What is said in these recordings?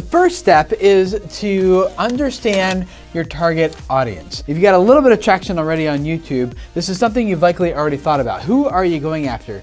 The first step is to understand your target audience. If you got a little bit of traction already on YouTube, this is something you've likely already thought about. Who are you going after?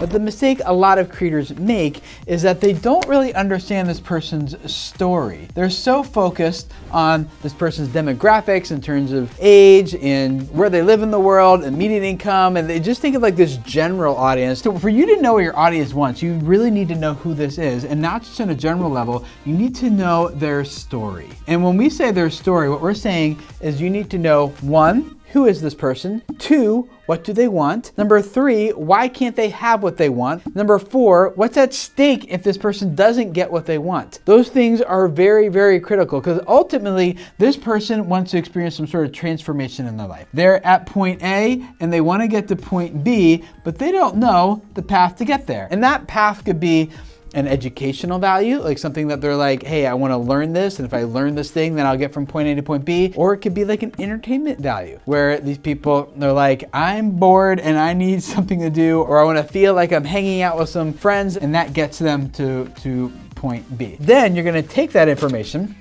But the mistake a lot of creators make is that they don't really understand this person's story. They're so focused on this person's demographics in terms of age and where they live in the world and median income, and they just think of like this general audience. So for you to know what your audience wants, you really need to know who this is, and not just on a general level, you need to know their story. And when we say their story, what we're saying is you need to know one, who is this person? Two, what do they want? Number three, why can't they have what they want? Number four, what's at stake if this person doesn't get what they want? Those things are very, very critical because ultimately this person wants to experience some sort of transformation in their life. They're at point A and they want to get to point B, but they don't know the path to get there. And that path could be an educational value, like something that they're like, hey, I want to learn this, and if I learn this thing, then I'll get from point A to point B. Or it could be like an entertainment value, where these people, they're like, I'm bored and I need something to do, or I want to feel like I'm hanging out with some friends, and that gets them to, to point B. Then you're to take that information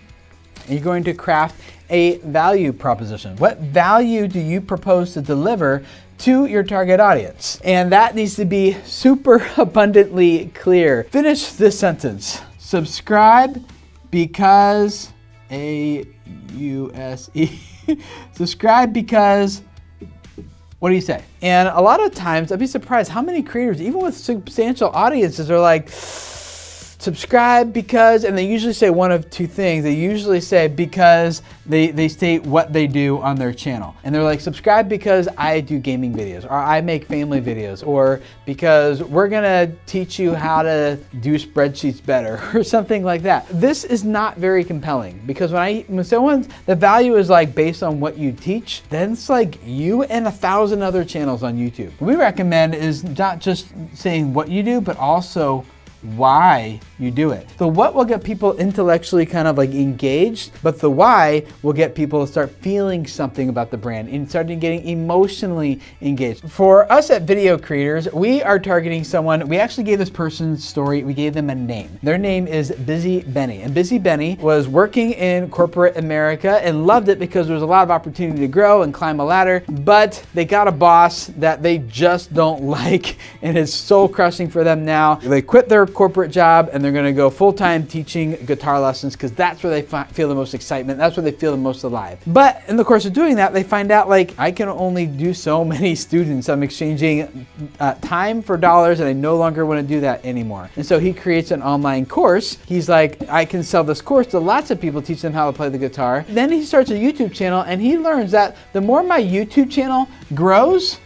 and you're going to craft a value proposition. What value do you propose to deliver to your target audience. And that needs to be super abundantly clear. Finish this sentence. Subscribe because A U S E. Subscribe because what do you say? And a lot of times, I'd be surprised how many creators, even with substantial audiences, are like, subscribe because, and they usually say one of two things. They usually say because they, they state what they do on their channel. And they're like, subscribe because I do gaming videos, or I make family videos, or because we're gonna teach you how to do spreadsheets better, or something like that. This is not very compelling because when I, when someone's, the value is like based on what you teach, then it's like you and a thousand other channels on YouTube. What we recommend is not just saying what you do, but also why you do it. The what will get people intellectually kind of like engaged, but the why will get people to start feeling something about the brand and starting getting emotionally engaged. For us at Video Creators, we are targeting someone, we actually gave this person's story, we gave them a name. Their name is Busy Benny. And Busy Benny was working in corporate America and loved it because there was a lot of opportunity to grow and climb a ladder, but they got a boss that they just don't like and it's soul crushing for them now. They quit their corporate job and they're going to go full time teaching guitar lessons because that's where they feel the most excitement. That's where they feel the most alive. But in the course of doing that, they find out like I can only do so many students. I'm exchanging uh, time for dollars and I no longer want to do that anymore. And so he creates an online course. He's like, I can sell this course to lots of people, teach them how to play the guitar. Then he starts a YouTube channel and he learns that the more my YouTube channel grows,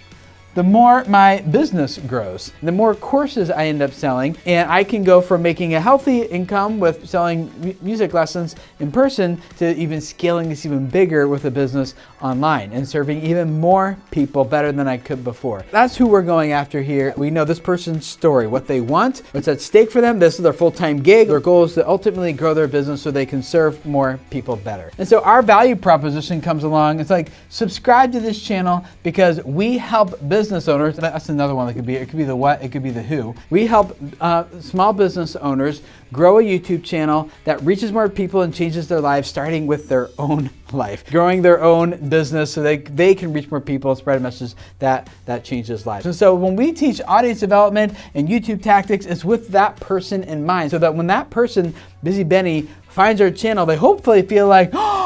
the more my business grows, the more courses I end up selling, and I can go from making a healthy income with selling music lessons in person to even scaling this even bigger with a business online and serving even more people better than I could before. That's who we're going after here. We know this person's story, what they want, what's at stake for them. This is their full-time gig. Their goal is to ultimately grow their business so they can serve more people better. And so our value proposition comes along. It's like subscribe to this channel because we help business business owners, that's another one that could be, it could be the what, it could be the who. We help uh, small business owners grow a YouTube channel that reaches more people and changes their lives, starting with their own life, growing their own business so they, they can reach more people and spread a message that, that changes lives. And so when we teach audience development and YouTube tactics, it's with that person in mind so that when that person, Busy Benny, finds our channel, they hopefully feel like, oh,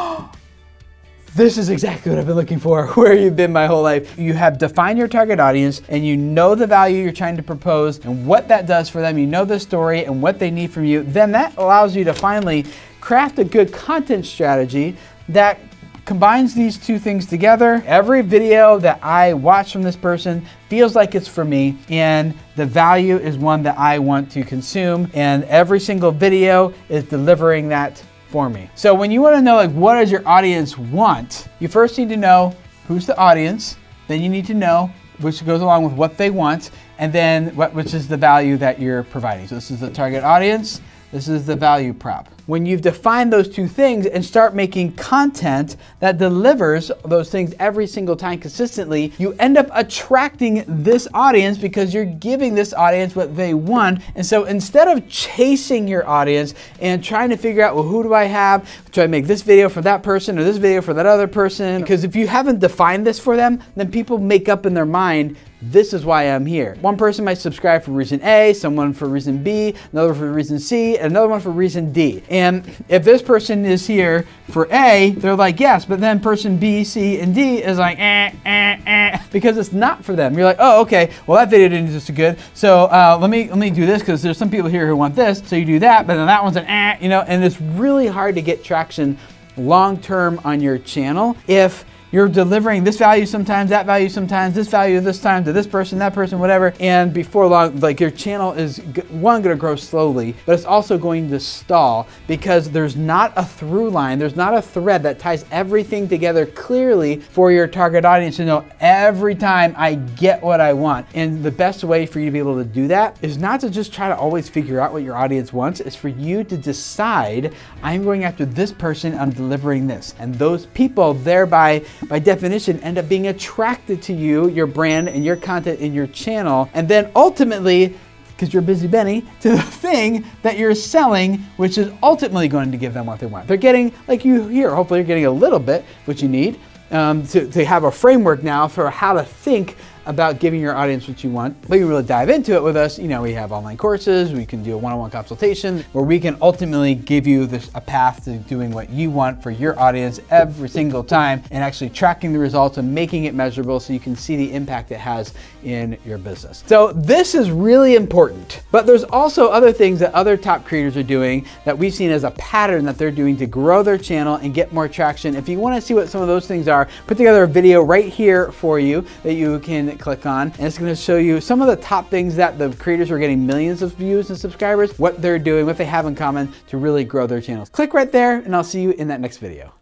this is exactly what I've been looking for, where you've been my whole life. You have defined your target audience and you know the value you're trying to propose and what that does for them. You know the story and what they need from you. Then that allows you to finally craft a good content strategy that combines these two things together. Every video that I watch from this person feels like it's for me and the value is one that I want to consume and every single video is delivering that for me. So when you want to know like what does your audience want, you first need to know who's the audience, then you need to know which goes along with what they want, and then what which is the value that you're providing. So this is the target audience, This is the value prop. When you've defined those two things and start making content that delivers those things every single time consistently, you end up attracting this audience because you're giving this audience what they want. And so instead of chasing your audience and trying to figure out, well, who do I have? Should I make this video for that person or this video for that other person? Because if you haven't defined this for them, then people make up in their mind this is why I'm here. One person might subscribe for reason A, someone for reason B, another for reason C, and another one for reason D. And if this person is here for A, they're like, yes, but then person B, C, and D is like, eh, eh, eh, because it's not for them. You're like, oh, okay, well that video didn't do so good, so uh, let me let me do this because there's some people here who want this, so you do that, but then that one's an eh, you know, and it's really hard to get traction long term on your channel if you're delivering this value sometimes, that value sometimes, this value this time to this person, that person, whatever. And before long, like your channel is one going to grow slowly, but it's also going to stall because there's not a through line, there's not a thread that ties everything together clearly for your target audience to know every time I get what I want. And the best way for you to be able to do that is not to just try to always figure out what your audience wants, it's for you to decide I'm going after this person, I'm delivering this. And those people thereby by definition, end up being attracted to you, your brand, and your content in your channel. And then ultimately, because you're busy Benny, to the thing that you're selling, which is ultimately going to give them what they want. They're getting, like you here, hopefully you're getting a little bit what you need um, to, to have a framework now for how to think about giving your audience what you want. But you really dive into it with us, you know, we have online courses, we can do a one-on-one consultation where we can ultimately give you this, a path to doing what you want for your audience every single time and actually tracking the results and making it measurable so you can see the impact it has in your business. So this is really important, but there's also other things that other top creators are doing that we've seen as a pattern that they're doing to grow their channel and get more traction. If you wanna see what some of those things are, put together a video right here for you that you can click on. And it's gonna show you some of the top things that the creators are getting millions of views and subscribers, what they're doing, what they have in common to really grow their channels. Click right there and I'll see you in that next video.